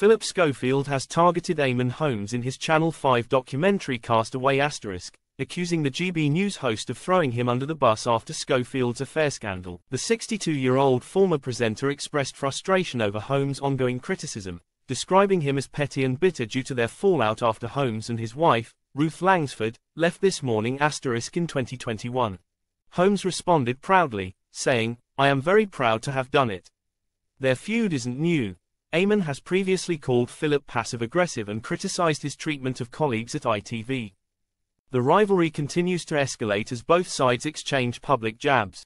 Phillip Schofield has targeted Eamonn Holmes in his Channel 5 documentary Castaway Asterisk, accusing the GB News host of throwing him under the bus after Schofield's affair scandal. The 62-year-old former presenter expressed frustration over Holmes' ongoing criticism, describing him as petty and bitter due to their fallout after Holmes and his wife, Ruth Langsford, left this morning asterisk in 2021. Holmes responded proudly, saying, I am very proud to have done it. Their feud isn't new. Eamonn has previously called Phillip passive-aggressive and criticized his treatment of colleagues at ITV. The rivalry continues to escalate as both sides exchange public jabs.